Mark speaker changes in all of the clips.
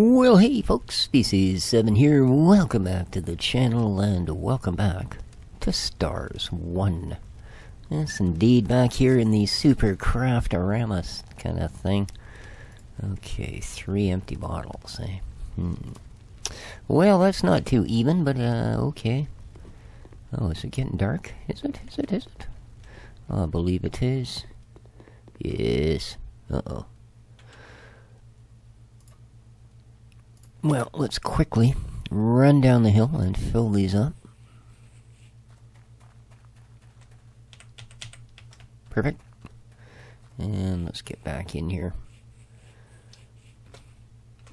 Speaker 1: Well, hey folks, this is Seven here. Welcome back to the channel and welcome back to StarsOne. Yes, indeed, back here in the Super Craftorama kind of thing. Okay, three empty bottles, eh? Hmm. Well, that's not too even, but uh, okay. Oh, is it getting dark? Is it? Is it? Is it? I believe it is. Yes. Uh-oh. Well, let's quickly run down the hill and fill these up. Perfect. And let's get back in here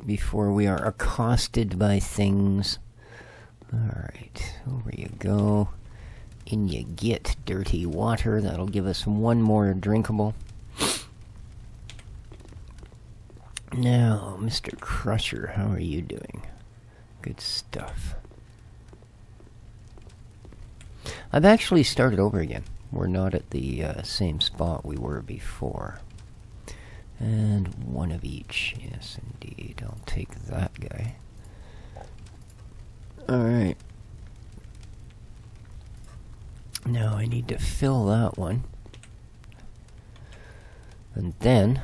Speaker 1: before we are accosted by things. Alright, over you go. In you get dirty water. That'll give us one more drinkable. Now, Mr. Crusher, how are you doing? Good stuff. I've actually started over again. We're not at the uh, same spot we were before. And one of each. Yes, indeed. I'll take that guy. Alright. Now I need to fill that one. And then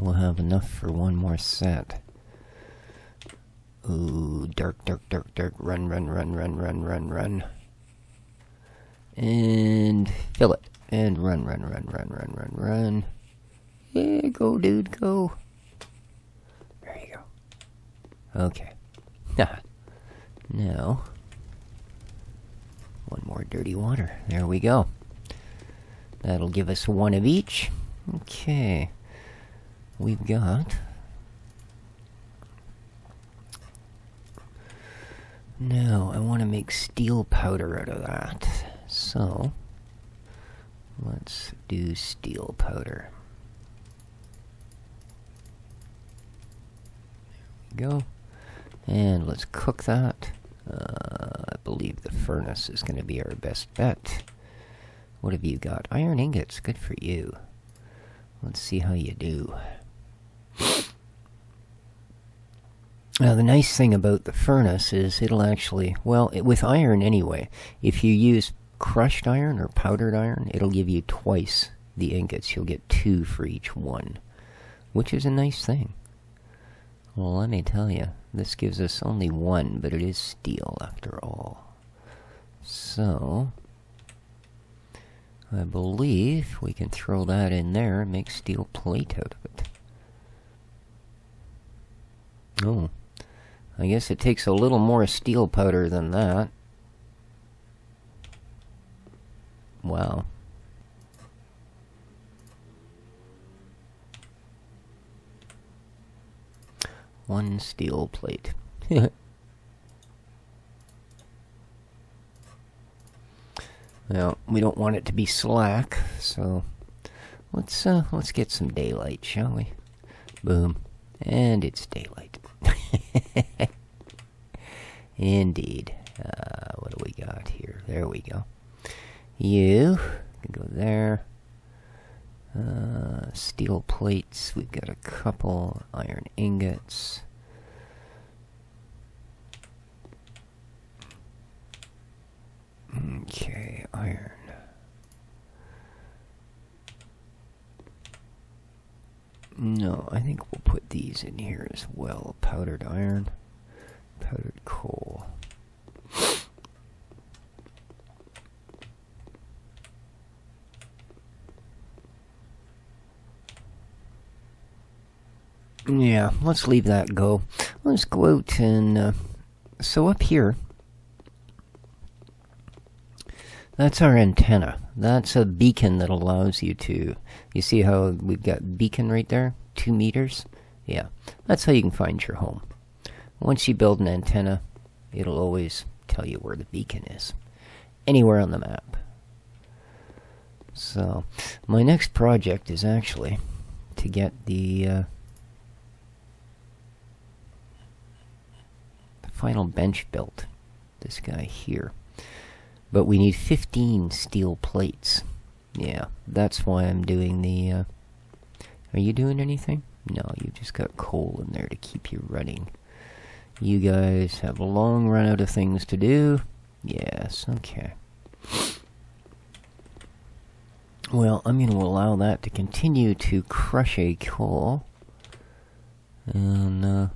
Speaker 1: we'll have enough for one more set. Ooh, dark, dark, dark, dark. Run, run, run, run, run, run, run. And fill it. And run, run, run, run, run, run, run. Yeah, go, dude, go. There you go. Okay. now, one more dirty water. There we go. That'll give us one of each. Okay. We've got... Now, I want to make steel powder out of that. So, let's do steel powder. There we go. And let's cook that. Uh, I believe the furnace is going to be our best bet. What have you got? Iron ingots. Good for you. Let's see how you do. Now, the nice thing about the furnace is it'll actually, well, it, with iron anyway, if you use crushed iron or powdered iron, it'll give you twice the ingots. You'll get two for each one, which is a nice thing. Well, let me tell you, this gives us only one, but it is steel after all. So, I believe we can throw that in there and make steel plate out of it. Oh. I guess it takes a little more steel powder than that. Wow. One steel plate. Now, we don't want it to be slack, so let's uh, let's get some daylight, shall we? Boom. And it's daylight. Indeed. Uh, what do we got here? There we go. You can go there. Uh, steel plates. We've got a couple iron ingots. Okay, iron. No, I think we'll put these in here as well. Powdered iron, powdered coal. Yeah, let's leave that go. Let's go out and... Uh, so up here... That's our antenna. That's a beacon that allows you to... You see how we've got beacon right there? Two meters? Yeah, that's how you can find your home. Once you build an antenna, it'll always tell you where the beacon is. Anywhere on the map. So, my next project is actually to get the... Uh, final bench built. This guy here. But we need 15 steel plates. Yeah, that's why I'm doing the... Uh, are you doing anything? No, you've just got coal in there to keep you running. You guys have a long run out of things to do. Yes, okay. Well, I'm going to allow that to continue to crush a coal. And, uh...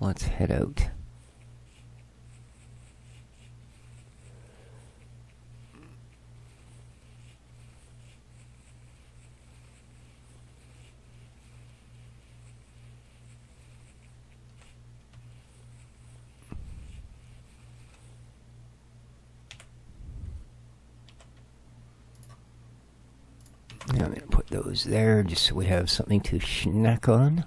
Speaker 1: Let's head out. I'm going to put those there just so we have something to snack on.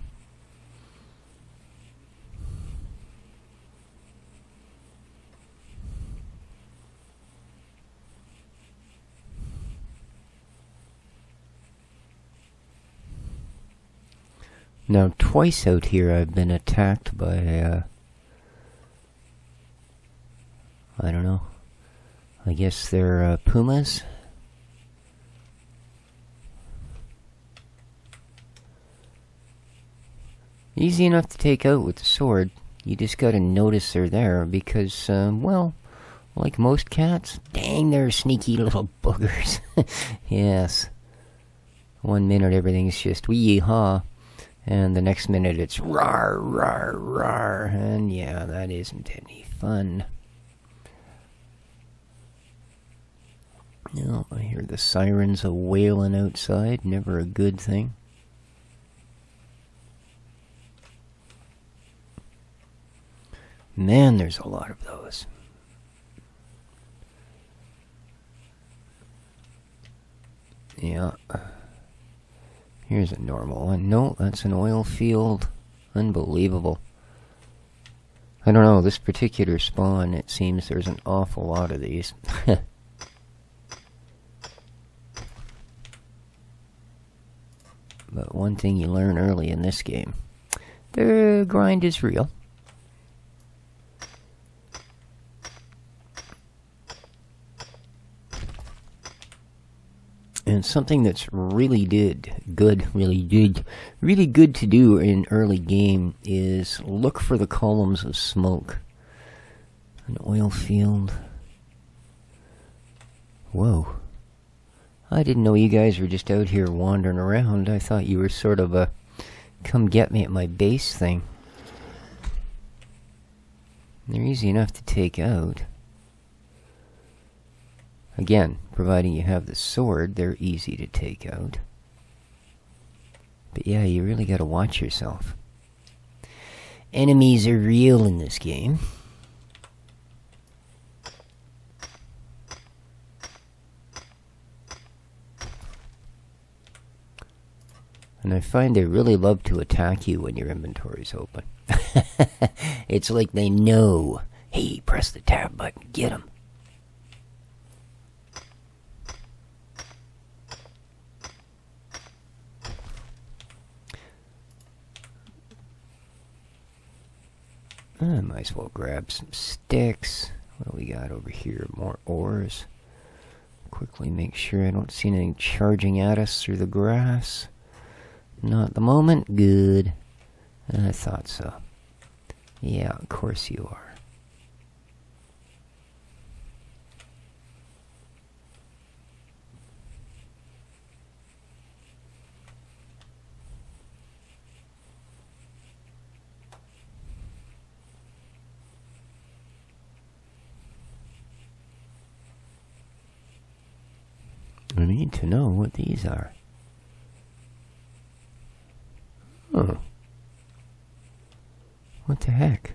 Speaker 1: Now, twice out here I've been attacked by, uh, I don't know, I guess they're uh, pumas? Easy enough to take out with the sword. You just gotta notice they're there because, um, well, like most cats, dang, they're sneaky little boogers. yes. One minute everything's just wee haw, and the next minute it's rar, rar, rar, and yeah, that isn't any fun. No, I hear the sirens a wailing outside, never a good thing. Man, there's a lot of those. Yeah. Uh, Here's a normal one. No, that's an oil field. Unbelievable. I don't know, this particular spawn, it seems there's an awful lot of these. but one thing you learn early in this game, the grind is real. And something that's really did good, really did, really good to do in early game is look for the columns of smoke. An oil field. Whoa. I didn't know you guys were just out here wandering around. I thought you were sort of a come get me at my base thing. They're easy enough to take out. Again, providing you have the sword, they're easy to take out. But yeah, you really gotta watch yourself. Enemies are real in this game. And I find they really love to attack you when your inventory's open. it's like they know, hey, press the tab button, get them. I might as well grab some sticks. What do we got over here? More ores. Quickly make sure I don't see anything charging at us through the grass. Not at the moment. Good. I thought so. Yeah, of course you are. I need to know what these are. Oh. What the heck?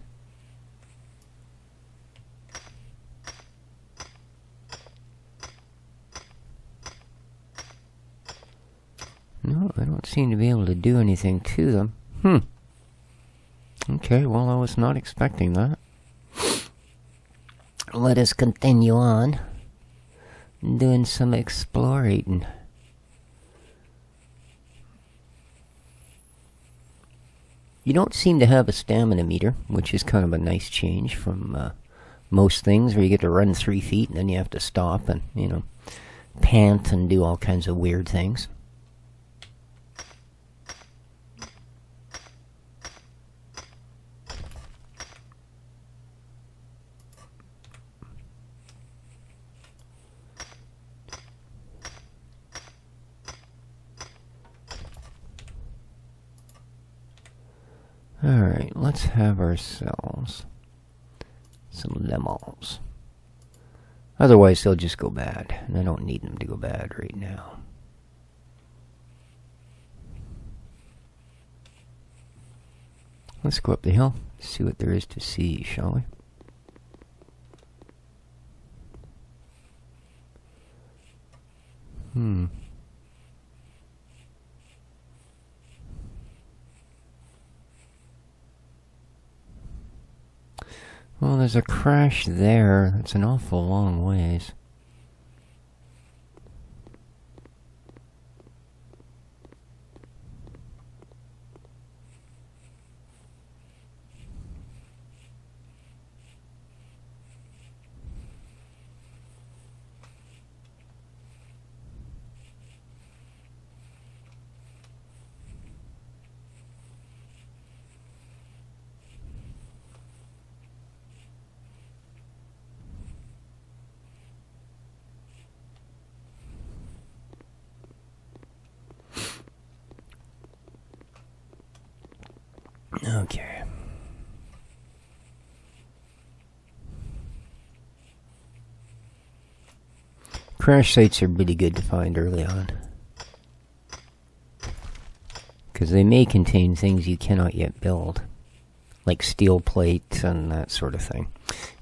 Speaker 1: No, I don't seem to be able to do anything to them. Hmm. Okay, well, I was not expecting that. Let us continue on doing some exploring. You don't seem to have a stamina meter, which is kind of a nice change from uh, most things where you get to run three feet and then you have to stop and, you know, pant and do all kinds of weird things. Alright, let's have ourselves some lemons. Otherwise, they'll just go bad. And I don't need them to go bad right now. Let's go up the hill, see what there is to see, shall we? Hmm. There's a crash there. It's an awful long ways. Okay. Crash sites are really good to find early on. Because they may contain things you cannot yet build. Like steel plates and that sort of thing.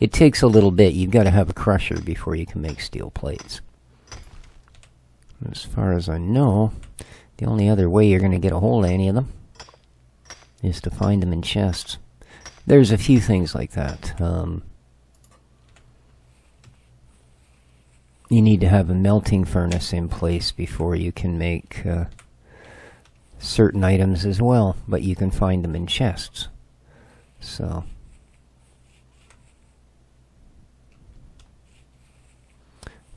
Speaker 1: It takes a little bit. You've got to have a crusher before you can make steel plates. As far as I know, the only other way you're going to get a hold of any of them is to find them in chests. There's a few things like that. Um, you need to have a melting furnace in place before you can make uh, certain items as well, but you can find them in chests. So.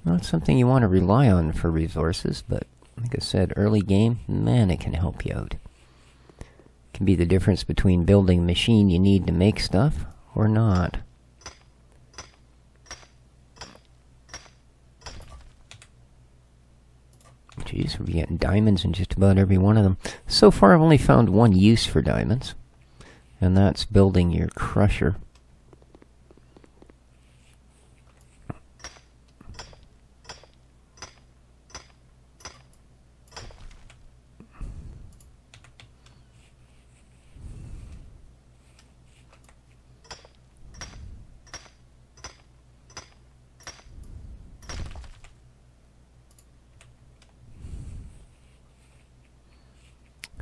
Speaker 1: Not something you want to rely on for resources, but like I said, early game, man, it can help you out can be the difference between building a machine you need to make stuff or not. Jeez, we're getting diamonds in just about every one of them. So far I've only found one use for diamonds, and that's building your crusher.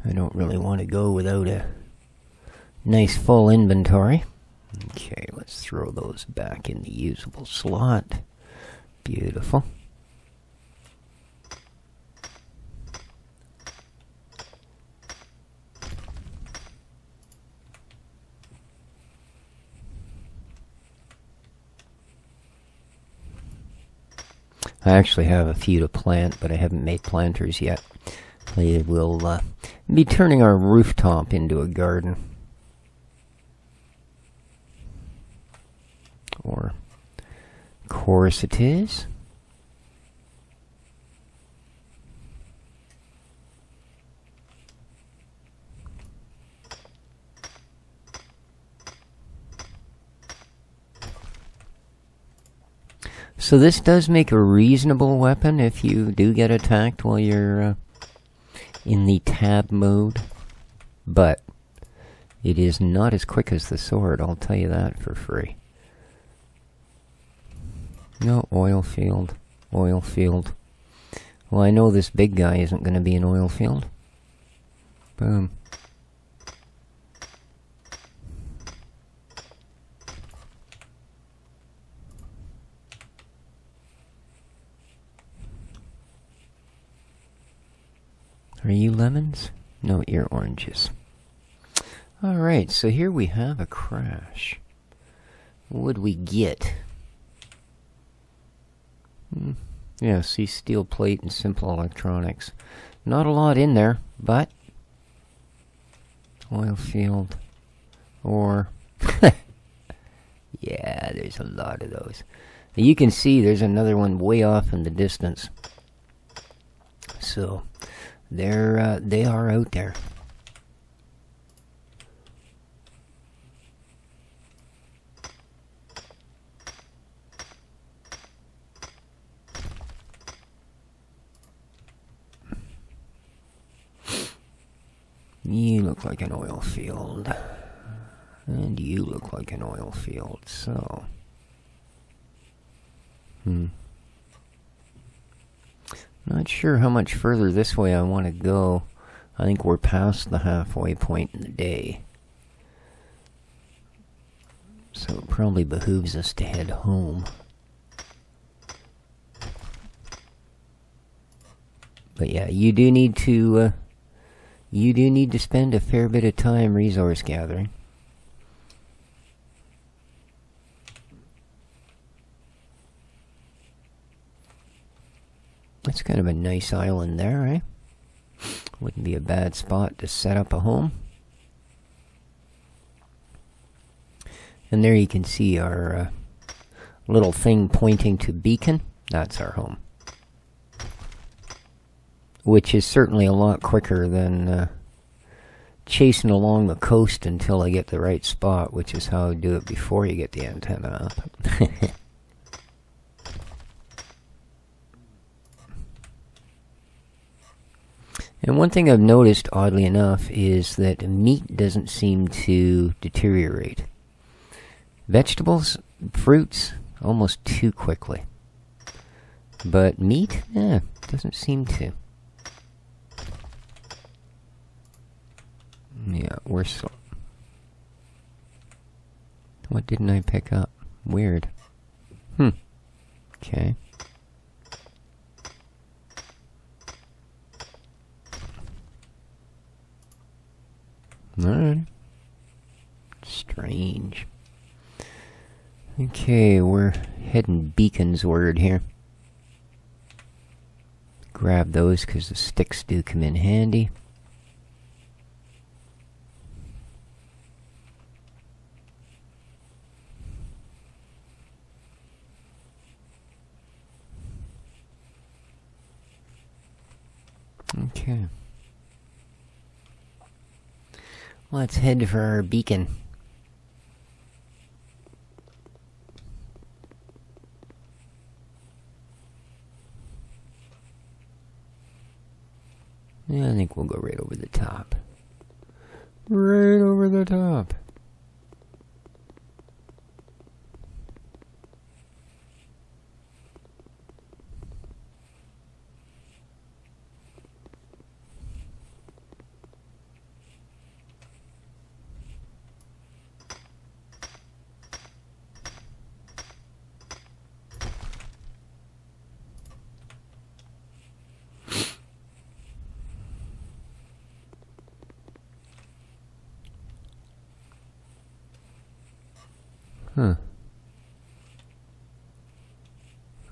Speaker 1: I don't really want to go without a nice full inventory. Okay, let's throw those back in the usable slot. Beautiful. I actually have a few to plant, but I haven't made planters yet. We will uh, be turning our rooftop into a garden. Or, course it is. So this does make a reasonable weapon if you do get attacked while you're uh, in the tab mode, but it is not as quick as the sword, I'll tell you that for free. No, oil field, oil field. Well, I know this big guy isn't going to be an oil field. Boom. Are you lemons? No, you're oranges. Alright, so here we have a crash. What would we get? Hmm. Yeah, see steel plate and simple electronics. Not a lot in there, but oil field or yeah, there's a lot of those. You can see there's another one way off in the distance. So they're uh, they are out there. You look like an oil field. And you look like an oil field, so. Hmm. Not sure how much further this way I want to go. I think we're past the halfway point in the day. So it probably behooves us to head home. But yeah, you do need to uh, you do need to spend a fair bit of time resource gathering. That's kind of a nice island there, eh? Wouldn't be a bad spot to set up a home. And there you can see our uh, little thing pointing to Beacon. That's our home which is certainly a lot quicker than uh, chasing along the coast until I get the right spot, which is how I do it before you get the antenna up. and one thing I've noticed, oddly enough, is that meat doesn't seem to deteriorate. Vegetables, fruits, almost too quickly. But meat, eh, doesn't seem to. Yeah, we're so. What didn't I pick up? Weird. Hmm. Okay. Alright. Strange. Okay, we're heading Beacon's word here. Grab those because the sticks do come in handy. Okay. Let's head for our beacon. Yeah, I think we'll go right over the top. Right over the top. Huh.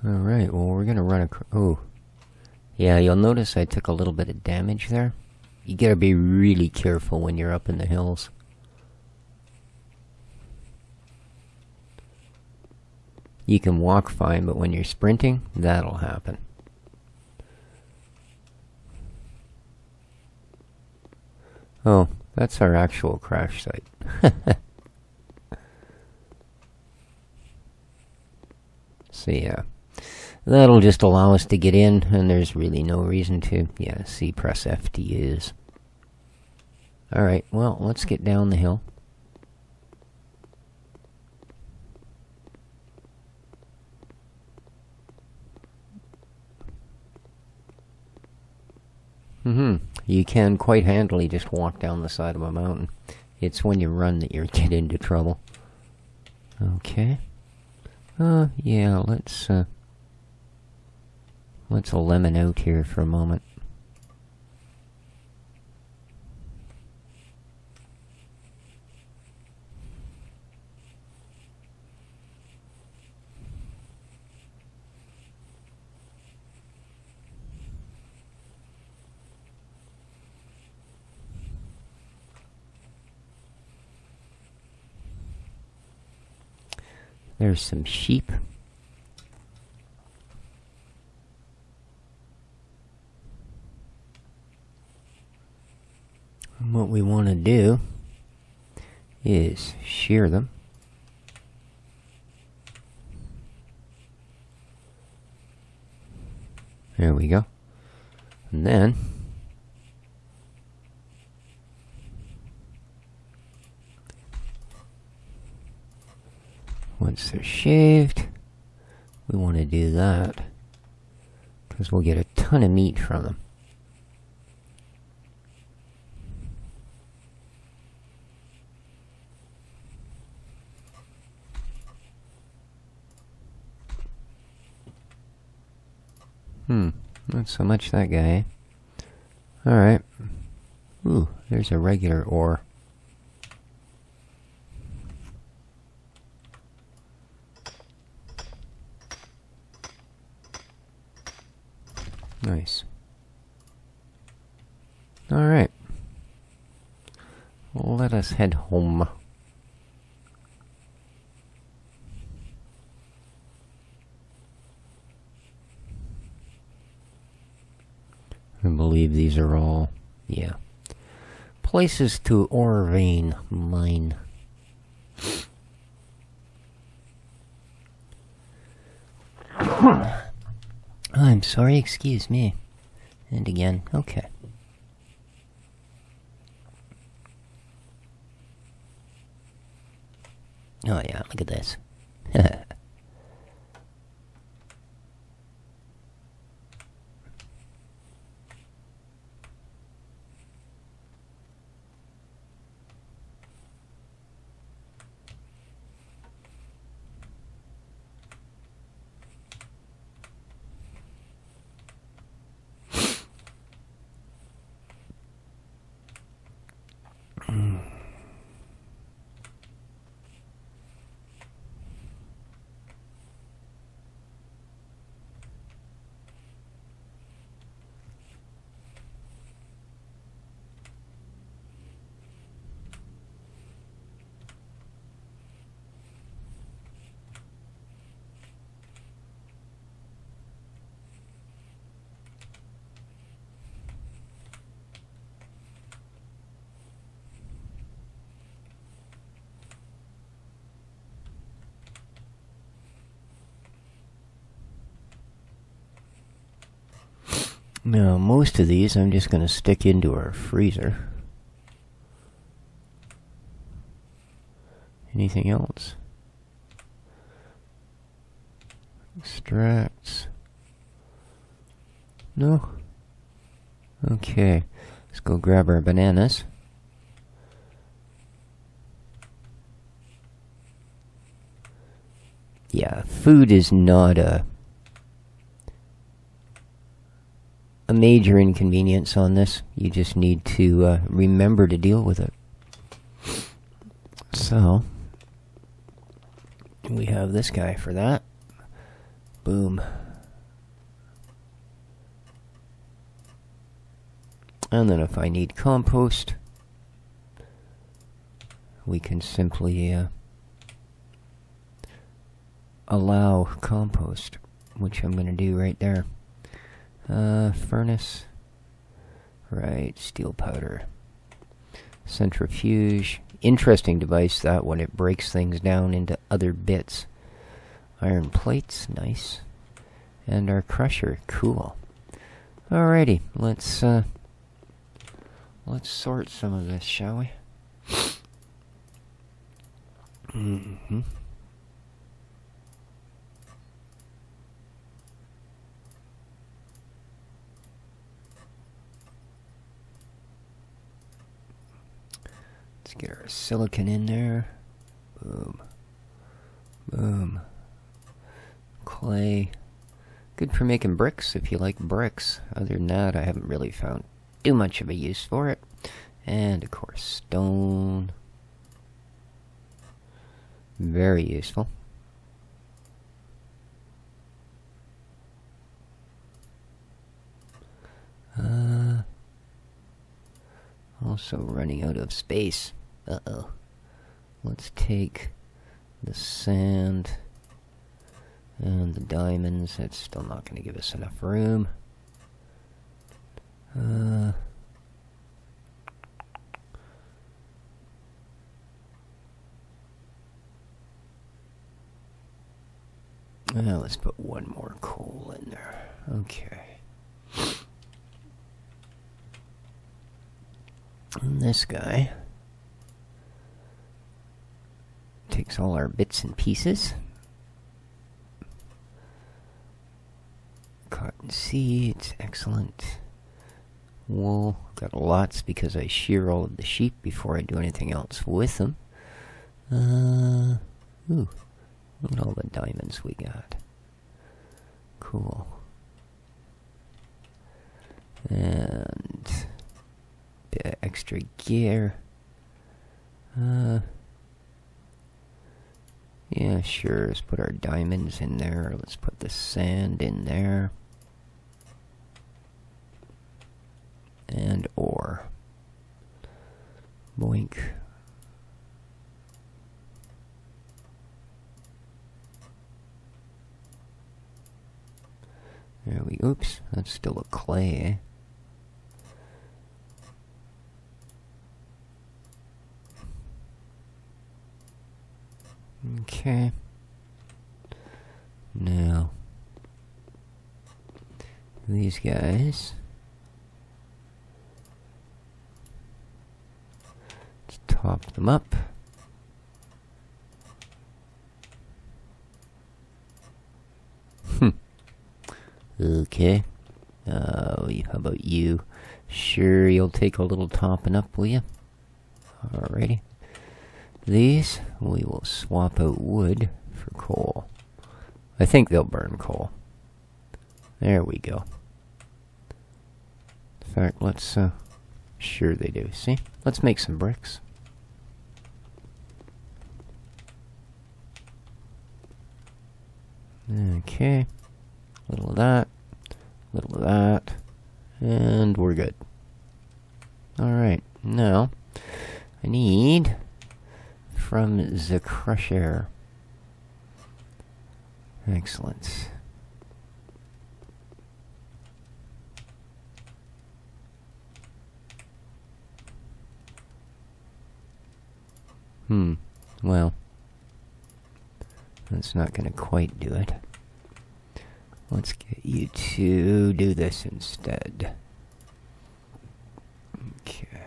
Speaker 1: Alright, well we're gonna run across... Oh. Yeah, you'll notice I took a little bit of damage there. You gotta be really careful when you're up in the hills. You can walk fine, but when you're sprinting, that'll happen. Oh, that's our actual crash site. So yeah, that'll just allow us to get in, and there's really no reason to. Yeah, see, press F to use. Alright, well, let's get down the hill. Mm-hmm. You can quite handily just walk down the side of a mountain. It's when you run that you get into trouble. Okay. Uh, yeah, let's, uh, Let's lemon out here for a moment. There's some sheep. We want to do is shear them. There we go. And then once they're shaved, we want to do that because we'll get a ton of meat from them. Hmm, not so much that guy. Alright. Ooh, there's a regular ore. Nice. Alright. Let us head home. I believe these are all, yeah, places to ore vein mine. I'm sorry, excuse me. And again, okay. Oh yeah, look at this. Now, most of these I'm just going to stick into our freezer. Anything else? Extracts. No? Okay. Let's go grab our bananas. Yeah, food is not a a major inconvenience on this. You just need to uh, remember to deal with it. So, we have this guy for that. Boom. And then if I need compost, we can simply uh, allow compost, which I'm going to do right there. Uh, furnace. Right, steel powder. Centrifuge. Interesting device that one. it breaks things down into other bits. Iron plates, nice. And our crusher, cool. Alrighty, let's uh let's sort some of this, shall we? mm-hmm. Let's get our silicon in there. Boom. Boom. Clay. Good for making bricks if you like bricks. Other than that, I haven't really found too much of a use for it. And of course, stone. Very useful. Uh, also running out of space. Uh-oh. Let's take the sand And the diamonds, that's still not going to give us enough room. Uh, well, let's put one more coal in there. Okay. And this guy takes all our bits and pieces. Cotton seeds, excellent. Wool, got lots because I shear all of the sheep before I do anything else with them. Uh, ooh, look at all the diamonds we got. Cool. And bit of extra gear. Uh, yeah, sure. Let's put our diamonds in there. Let's put the sand in there. And ore. Boink. There we oops, that's still a clay, eh? Okay. Now, these guys. Let's top them up. Hmm. okay. Uh, how about you? Sure, you'll take a little topping up, will you? Alrighty. These, we will swap out wood for coal. I think they'll burn coal. There we go. In fact, let's, uh, sure they do. See? Let's make some bricks. Okay. Little of that. A little of that. And we're good. Alright, now, I need from the Crusher. Excellent. Hmm. Well, that's not going to quite do it. Let's get you to do this instead. Okay.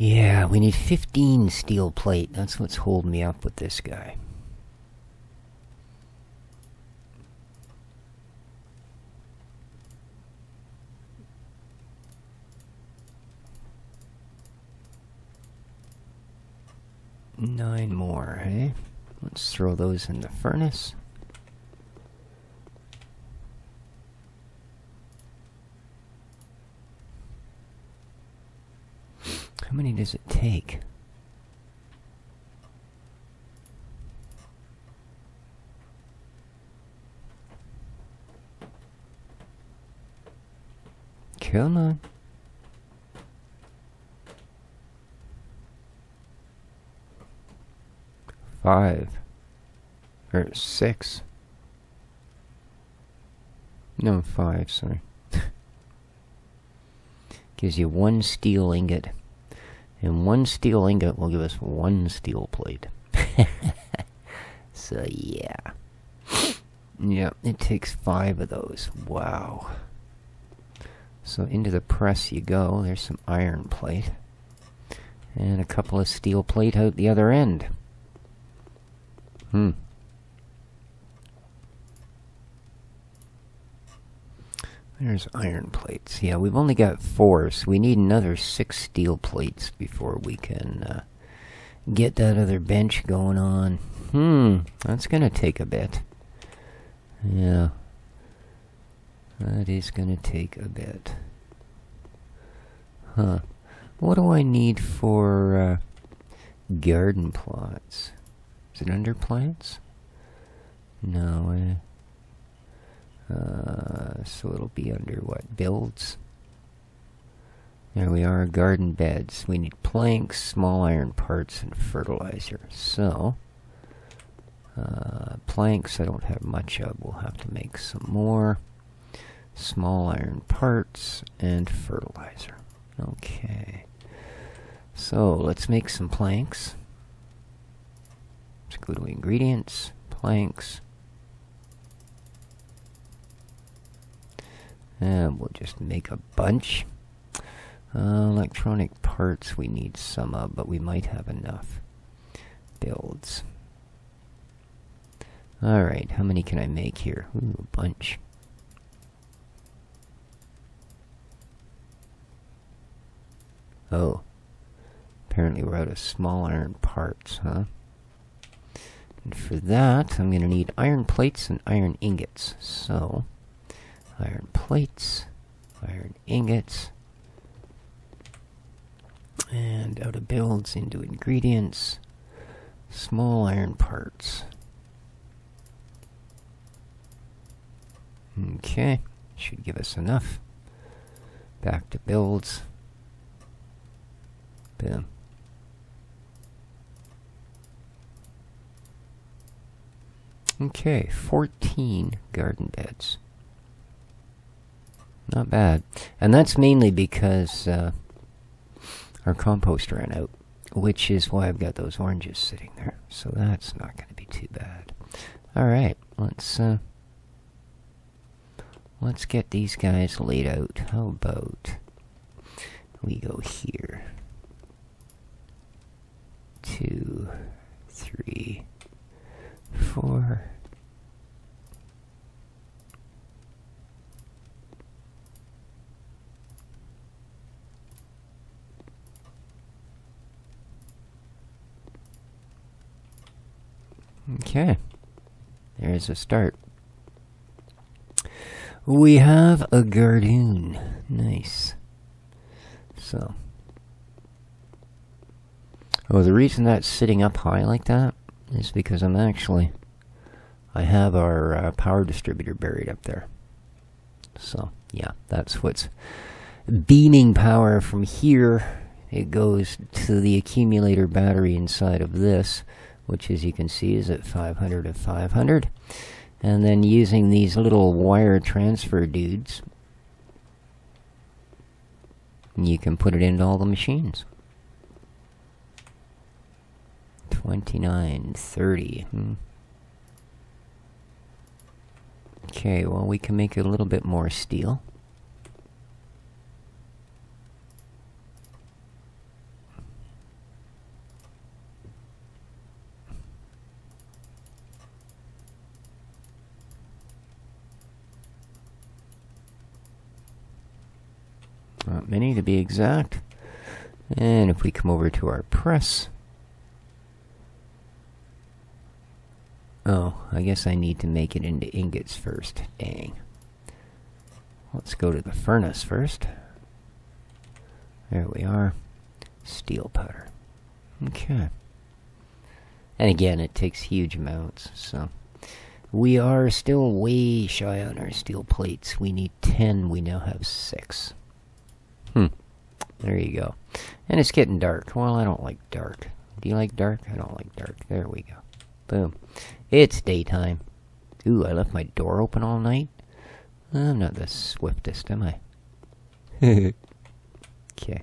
Speaker 1: Yeah, we need 15 steel plate. That's what's holding me up with this guy. Nine more, eh? Let's throw those in the furnace. How many does it take? Come on. Five. Or six. No, five, sorry. Gives you one steel ingot. And one steel ingot will give us one steel plate. so, yeah. Yeah, it takes five of those. Wow. So into the press you go. There's some iron plate. And a couple of steel plate out the other end. Hmm. There's iron plates. Yeah, we've only got four, so we need another six steel plates before we can uh, get that other bench going on. Hmm, that's gonna take a bit. Yeah. That is gonna take a bit. Huh. What do I need for uh, garden plots? Is it under plants? No, uh, uh, so it'll be under what? Builds? There we are, garden beds. We need planks, small iron parts, and fertilizer. So, uh, planks I don't have much of. We'll have to make some more. Small iron parts and fertilizer. Okay. So, let's make some planks. Let's go to ingredients, planks. And we'll just make a bunch. Uh, electronic parts we need some of, but we might have enough. Builds. Alright, how many can I make here? Ooh, a bunch. Oh. Apparently we're out of small iron parts, huh? And for that, I'm going to need iron plates and iron ingots. So, iron plates, iron ingots, and out of builds into ingredients, small iron parts. Okay, should give us enough. Back to builds. Boom. Okay, 14 garden beds. Not bad. And that's mainly because uh, our compost ran out, which is why I've got those oranges sitting there. So that's not going to be too bad. All right, let's uh, let's get these guys laid out. How about we go here? Two, three, four. Okay. There's a start. We have a Gardoon. Nice. So. Oh, the reason that's sitting up high like that is because I'm actually... I have our uh, power distributor buried up there. So, yeah, that's what's beaming power from here. It goes to the accumulator battery inside of this which as you can see is at 500 of 500. And then using these little wire transfer dudes, you can put it into all the machines. 29, 30. Hmm. Okay, well we can make it a little bit more steel. Not many to be exact. And if we come over to our press. Oh, I guess I need to make it into ingots first. Dang. Let's go to the furnace first. There we are. Steel powder. Okay. And again, it takes huge amounts, so... We are still way shy on our steel plates. We need 10, we now have 6. There you go. And it's getting dark. Well, I don't like dark. Do you like dark? I don't like dark. There we go. Boom. It's daytime. Ooh, I left my door open all night? I'm not the swiftest, am I? okay.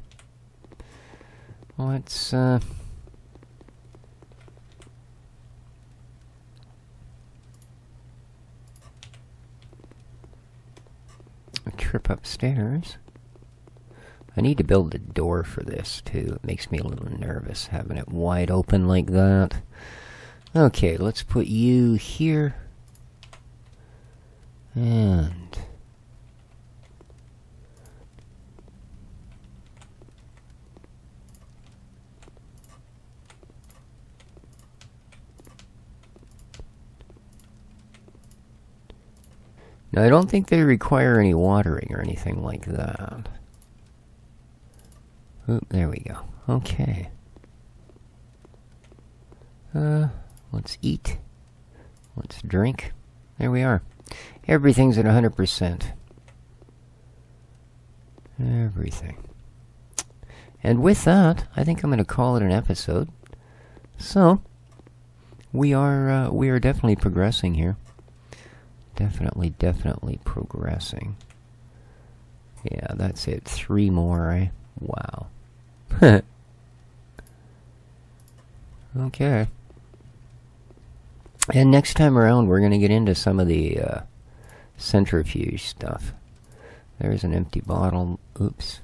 Speaker 1: Let's, uh... A trip upstairs. I need to build a door for this, too. It makes me a little nervous having it wide open like that. Okay, let's put you here. And... Now, I don't think they require any watering or anything like that. There we go. Okay. Uh, let's eat. Let's drink. There we are. Everything's at 100%. Everything. And with that, I think I'm going to call it an episode. So, we are uh, we are definitely progressing here. Definitely, definitely progressing. Yeah, that's it. Three more, eh? Wow. okay. And next time around, we're going to get into some of the uh, centrifuge stuff. There's an empty bottle. Oops.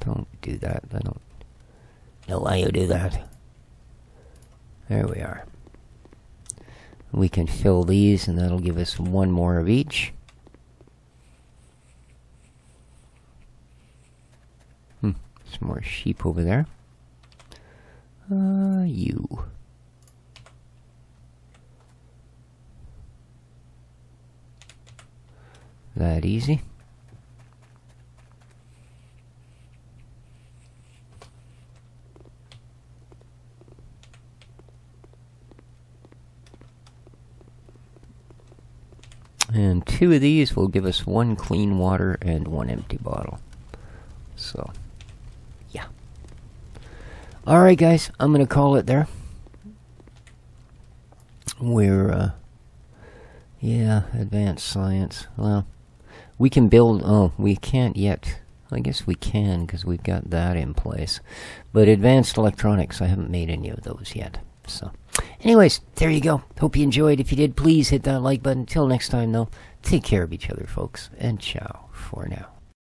Speaker 1: Don't do that. I don't know why you do that. There we are. We can fill these, and that'll give us one more of each. Some more sheep over there. Uh, you. That easy. And two of these will give us one clean water and one empty bottle. So. Alright, guys, I'm going to call it there. We're, uh, yeah, advanced science. Well, we can build, oh, we can't yet. I guess we can because we've got that in place. But advanced electronics, I haven't made any of those yet. So, anyways, there you go. Hope you enjoyed. If you did, please hit that like button. Till next time, though, take care of each other, folks, and ciao for now.